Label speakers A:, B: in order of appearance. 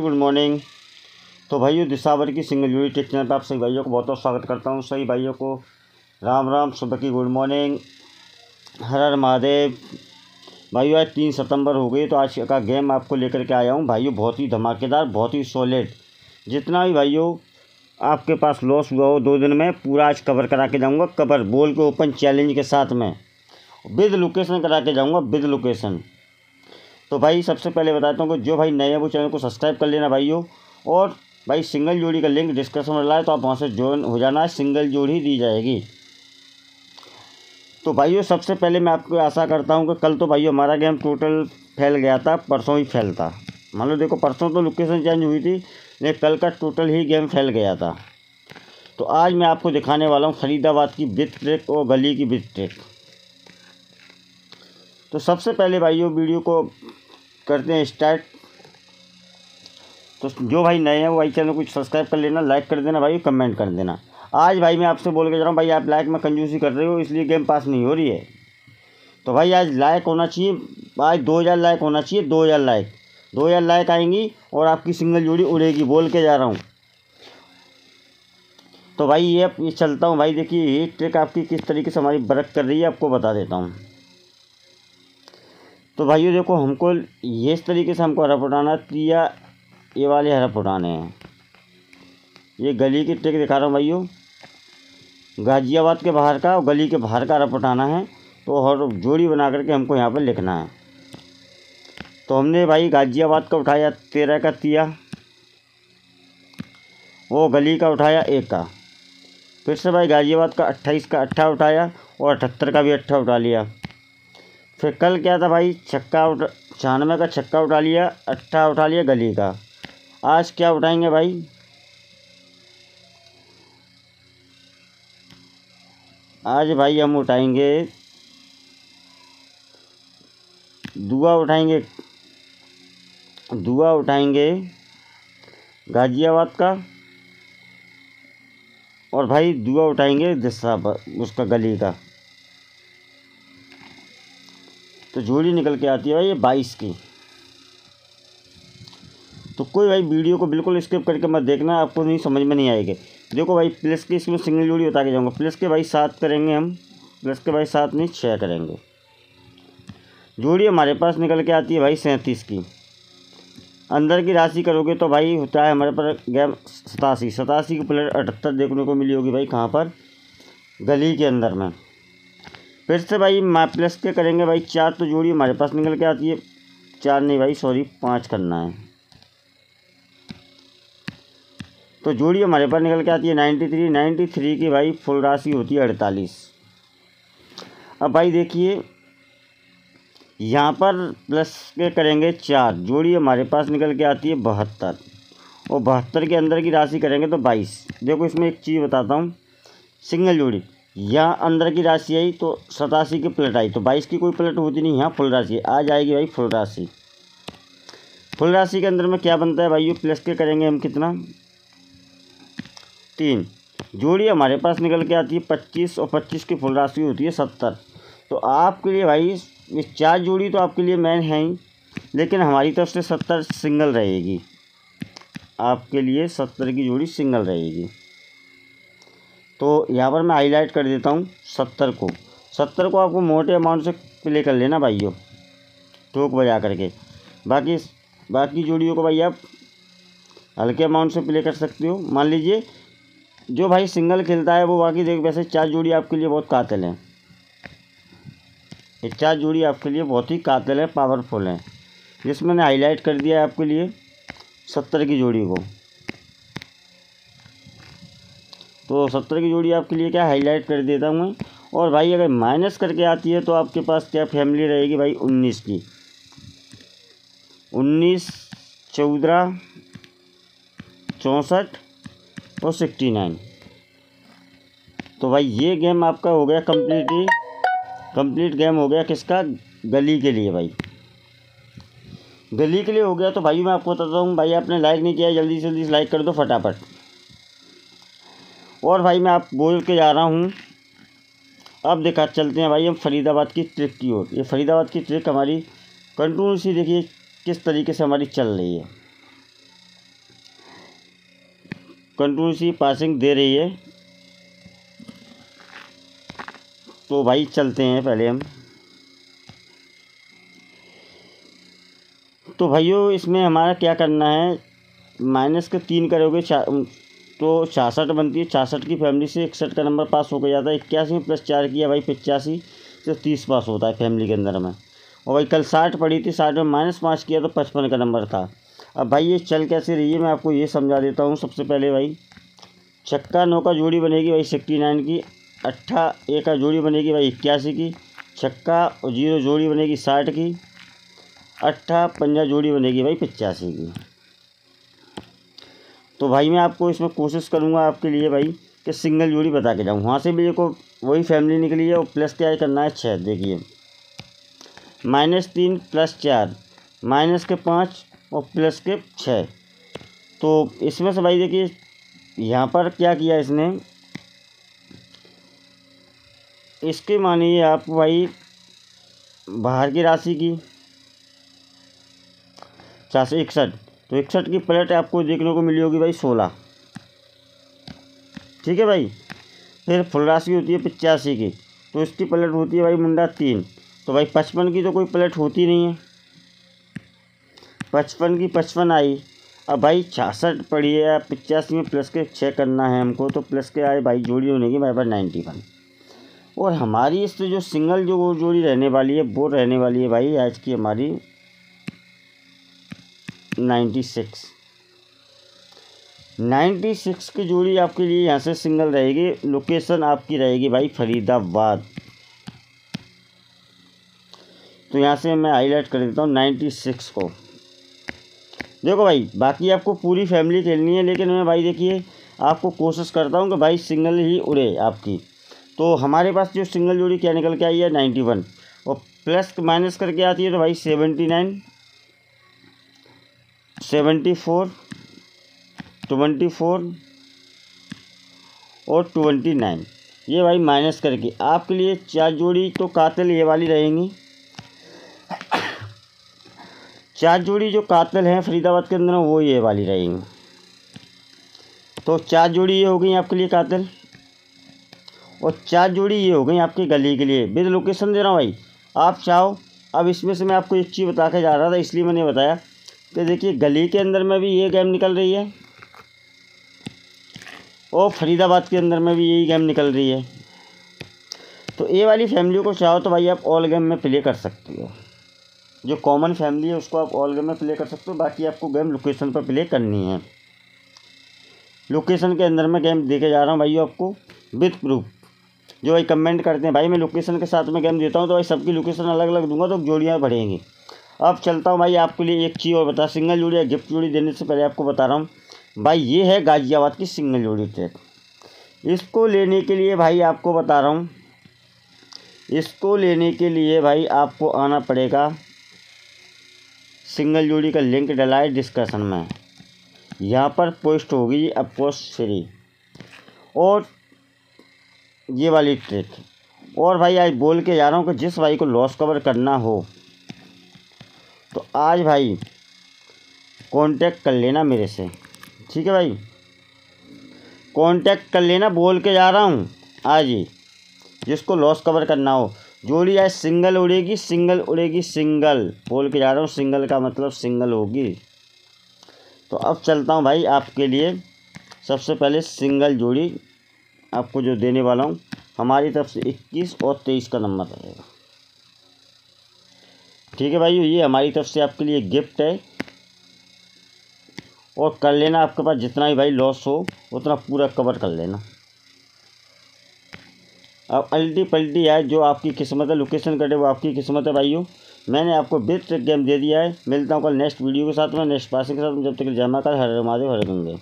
A: Good morning. तो भाइयों दिशावर की सिंगल यूनिट चैनल पर आप सभी भाइयों को बहुत बहुत स्वागत करता हूँ। सभी भाइयों को राम राम, सुबह की गुड मॉर्निंग। हर हर महादेव। भाइयों, आज तीन सितंबर हो गई तो आज का गेम आपको लेकर के आया हूँ। भाइयों, बहुत ही धमाकेदार, बहुत ही सॉलिड जितना भी भाइयों आपके पास लॉस हुआ हो दो दिन में, पूरा आज कवर करा के जाऊँगा। कवर बोल के ओपन चैलेंज के साथ में। विद लोकेशन करा के जाऊँगा विद लोकेशन तो भाई सबसे पहले बताता हूँ कि जो भाई नए वो चैनल को सब्सक्राइब कर लेना भाइयों। और भाई सिंगल जोड़ी का लिंक डिस्क्रिप्शन में है तो आप वहाँ से ज्वाइन हो जाना है सिंगल जोड़ी दी जाएगी। तो भाइयों, सबसे पहले मैं आपको आशा करता हूँ कि कल तो भाइयों हमारा गेम टोटल फैल गया था, परसों ही फैल था। मान लो देखो, परसों तो लोकेशन चेंज हुई थी लेकिन कल का टोटल ही गेम फैल गया था। तो आज मैं आपको दिखाने वाला हूँ फरीदाबाद की बिथ ट्रिक और गली की बिथ ट्रेक तो सबसे पहले भाइयों वीडियो को करते हैं स्टार्ट। तो जो भाई नए हैं वो भाई चैनल को सब्सक्राइब कर लेना लाइक कर देना भाई कमेंट कर देना। आज भाई मैं आपसे बोल के जा रहा हूँ, भाई आप लाइक में कंजूसी कर रहे हो, इसलिए गेम पास नहीं हो रही है। तो भाई आज लाइक होना चाहिए, आज दो हज़ार लाइक होना चाहिए, दो हज़ार लाइक दो हज़ार लाइक आएँगी और आपकी सिंगल जोड़ी उड़ेगी, बोल के जा रहा हूँ। तो भाई ये चलता हूँ, भाई देखिए, ये ट्रिक आपकी किस तरीके से हमारी वर्क कर रही है, आपको बता देता हूँ। तो भाइयों, देखो, हमको ये इस तरीके से हमको हरफ उठाना है या ये वाले हरप उठाने हैं। ये गली की ट्रिक दिखा रहा हूँ भाइयों। गाज़ियाबाद के बाहर का और गली के बाहर का हरफ उठाना है तो और जोड़ी बना करके हमको यहाँ पर लिखना है। तो हमने भाई, गाज़ियाबाद का उठाया तेरह का तिया, वो गली का उठाया एक का। फिर से भाई, गाज़ियाबाद का अट्ठाईस का अट्ठा उठाया और अठहत्तर का भी अट्ठा उठा लिया। फिर कल क्या था भाई? छक्का उठा छियानवे का छक्का उठा लिया, अट्ठा उठा लिया गली का। आज क्या उठाएँगे भाई? आज भाई हम उठाएँगे, दुआ उठाएँगे दुआ उठाएँगे गाज़ियाबाद का, और भाई दुआ उठाएँगे दिशा उसका गली का। तो जोड़ी निकल के आती है भाई, ये बाईस की। तो कोई भाई वीडियो को बिल्कुल स्किप करके मत देखना, आपको नहीं समझ में नहीं आएगी। देखो भाई, प्लस की इसमें सिंगल जोड़ी बता के जाऊँगा। प्लस के भाई सात करेंगे हम, प्लस के भाई सात नहीं छः करेंगे। जोड़ी हमारे पास निकल के आती है भाई सैंतीस की। अंदर की राशि करोगे तो भाई होता है हमारे पर गैम सतासी। सतासी की प्लेट अठहत्तर देखने को मिली होगी भाई कहाँ पर? गली के अंदर में। फिर से भाई मैं प्लस के करेंगे भाई, चार तो जोड़ी हमारे पास निकल के आती है। चार नहीं भाई सॉरी पाँच करना है। तो जोड़ी हमारे पास निकल के आती है नाइन्टी थ्री नाइन्टी थ्री की भाई फुल राशि होती है अड़तालीस। अब भाई देखिए, यहाँ पर प्लस के करेंगे चार, जोड़ी हमारे पास निकल के आती है बहत्तर। और बहत्तर के अंदर की राशि करेंगे तो बाईस। देखो इसमें एक चीज़ बताता हूँ, सिंगल जोड़ी। यहाँ अंदर की राशि आई तो सतासी की प्लेट आई। तो बाईस की कोई प्लेट होती नहीं, यहाँ फुल राशि। आ जाएगी भाई फुल राशि। फुल राशि के अंदर में क्या बनता है भाई प्लस के करेंगे हम कितना? तीन। जोड़ी हमारे पास निकल के आती है पच्चीस और पच्चीस की फुल राशि होती है सत्तर। तो आपके लिए भाई ये चार जोड़ी तो आपके लिए मैन है ही, लेकिन हमारी तरफ़ से सत्तर सिंगल रहेगी। आपके लिए सत्तर की जोड़ी सिंगल रहेगी। तो यहाँ पर मैं हाईलाइट कर देता हूँ सत्तर को। सत्तर को आपको मोटे अमाउंट से प्ले कर लेना भाइयों टोक बजा करके। बाकी बाकी जोड़ियों को भाई आप हल्के अमाउंट से प्ले कर सकते हो। मान लीजिए, जो भाई सिंगल खेलता है, वो बाकी देख, वैसे चार जोड़ी आपके लिए बहुत कातिल हैं। ये चार जोड़ी आपके लिए बहुत ही कातिल है पावरफुल है। जिसमें मैंने हाईलाइट कर दिया है आपके लिए सत्तर की जोड़ी को। तो सत्तर की जोड़ी आपके लिए क्या हाईलाइट कर देता हूँ मैं? और भाई, अगर माइनस करके आती है तो आपके पास क्या फैमिली रहेगी भाई? उन्नीस की। उन्नीस, चौदह, चौंसठ और सिक्सटी नाइन तो भाई, ये गेम आपका हो गया कम्प्लीटली कंप्लीट गेम हो गया किसका? गली के लिए भाई। गली के लिए हो गया तो भाई, मैं आपको बताता हूँ, भाई, आपने लाइक नहीं किया, जल्दी से जल्दी लाइक कर दो फटाफट। और भाई मैं आप बोल के जा रहा हूँ। अब देखा, चलते हैं भाई हम फरीदाबाद की ट्रिक की ओर। ये फरीदाबाद की ट्रिक हमारी कंटिन्यूसली देखिए किस तरीके से हमारी चल रही है। कंटिन्यूसी पासिंग दे रही है। तो भाई चलते हैं पहले हम। तो भाइयों, इसमें हमारा क्या करना है? माइनस के तीन करोगे तो छियासठ बनती है। छियासठ की फैमिली से इकसठ का नंबर पास होकर जाता है। इक्यासी प्लस चार किया भाई, पचासी तो तीस पास होता है फैमिली के अंदर में। और भाई कल साठ पड़ी थी, साठ में माइनस पाँच किया तो पचपन का नंबर था। अब भाई ये चल कैसे रही है, मैं आपको ये समझा देता हूँ सबसे पहले भाई। छक्का नौ का जोड़ी बनेगी भाई सिक्सटी नाइन की, अट्ठा एक का जोड़ी बनेगी भाई इक्यासी की, छक्का ज़ीरो जोड़ी बनेगी साठ की, अट्ठा पंजा जोड़ी बनेगी भाई पचासी की। तो भाई मैं आपको इसमें कोशिश करूँगा आपके लिए भाई कि सिंगल जोड़ी बता के जाऊँ। वहाँ से भी को वही फैमिली निकली है और प्लस क्या करना है छः देखिए। माइनस तीन प्लस चार। माइनस के पाँच और प्लस के छः तो इसमें से भाई देखिए, यहाँ पर क्या किया इसने? इसके मानिए आप भाई बाहर की राशि की, चार सौ इकसठ। तो इकसठ की प्लेट आपको देखने को मिली होगी भाई सोलह। ठीक है भाई? फिर फुल राशि होती है पचासी की तो इसकी प्लेट होती है भाई मुंडा तीन। तो भाई पचपन की तो कोई प्लेट होती नहीं है। पचपन की पचपन आई। अब भाई छियासठ पड़ी है पचासी में प्लस के छः करना है हमको तो प्लस के आए भाई जोड़ी होने की भाई पर नाइन्टी वन और हमारी इससे जो सिंगल जो जोड़ी रहने वाली है, वो रहने वाली है भाई आज की हमारी नाइन्टी सिक्स। नाइन्टी सिक्स की जोड़ी आपके लिए यहाँ से सिंगल रहेगी। लोकेशन आपकी रहेगी भाई फरीदाबाद। तो यहाँ से मैं हाईलाइट कर देता हूँ नाइन्टी सिक्स को। देखो भाई, बाकी आपको पूरी फैमिली खेलनी है, लेकिन मैं भाई देखिए, आपको कोशिश करता हूँ कि भाई सिंगल ही उड़े आपकी। तो हमारे पास जो सिंगल जोड़ी क्या निकल के आई है? Ninety one. और प्लस माइनस करके आती है तो भाई seventy nine. Seventy four, twenty four और ट्वेंटी नाइन। ये भाई माइनस करके, आपके लिए चार जोड़ी तो कातल ये वाली रहेंगी। चार जोड़ी जो कातल हैं फरीदाबाद के अंदर, वो ये वाली रहेंगी। तो चार जोड़ी ये हो गई आपके लिए कातल, और चार जोड़ी ये हो गई आपकी गली के लिए। विद लोकेशन दे रहा हूँ भाई, आप चाहो, अब इसमें से मैं आपको एक चीज़ बता के जा रहा था, इसलिए मैंने बताया। कि देखिए, गली के अंदर में भी ये गेम निकल रही है। और फरीदाबाद के अंदर में भी यही गेम निकल रही है। तो ये वाली फैमिली को चाहो तो भाई आप ऑल गेम में प्ले कर सकते हो। जो कॉमन फैमिली है, उसको आप ऑल गेम में प्ले कर सकते हो। बाकी आपको गेम लोकेशन पर प्ले करनी है। लोकेशन के अंदर में गेम देखे जा रहा हूँ भाई आपको विथ प्रूफ जो भाई कमेंट करते हैं, भाई मैं लोकेशन के साथ में गेम देता हूँ तो भाई सबकी लोकेशन अलग अलग दूँगा तो जोड़ियाँ बढ़ेंगी। अब चलता हूँ भाई, आपके लिए एक चीज़ और बता, सिंगल जोड़ी या गिफ्ट जोड़ी देने से पहले आपको बता रहा हूँ। भाई, ये है गाज़ियाबाद की सिंगल जोड़ी ट्रैक। इसको लेने के लिए भाई आपको बता रहा हूँ, इसको लेने के लिए भाई आपको आना पड़ेगा सिंगल जोड़ी का लिंक डला है डिस्कशन में। यहाँ पर पोस्ट होगी, अब पोस्ट फ्री। और ये वाली ट्रिक। और भाई, आज बोल के जा रहा हूँ कि जिस भाई को लॉस कवर करना हो तो आज भाई कांटेक्ट कर लेना मेरे से। ठीक है भाई? कांटेक्ट कर लेना, बोल के जा रहा हूँ। आज ही। जिसको लॉस कवर करना हो। जोड़ी आज सिंगल उड़ेगी सिंगल उड़ेगी सिंगल बोल के जा रहा हूँ सिंगल का मतलब सिंगल होगी। तो अब चलता हूँ भाई आपके लिए। सबसे पहले सिंगल जोड़ी आपको जो देने वाला हूँ। हमारी तरफ़ से इक्कीस और तेईस का नंबर रहेगा। ठीक है भाई ये हमारी तरफ़ से आपके लिए गिफ्ट है। और कर लेना आपके पास जितना भी भाई लॉस हो, उतना पूरा कवर कर लेना। अब अल्टी पल्टी है, जो आपकी किस्मत है लोकेशन कटे वो आपकी किस्मत है भाइयों। मैंने आपको बेस्ट गेम दे दिया है। मिलता हूँ कल नेक्स्ट वीडियो के साथ में नेक्स्ट पासिंग के साथ में। जब तक जमा कर हर महादेव, हर गंगे।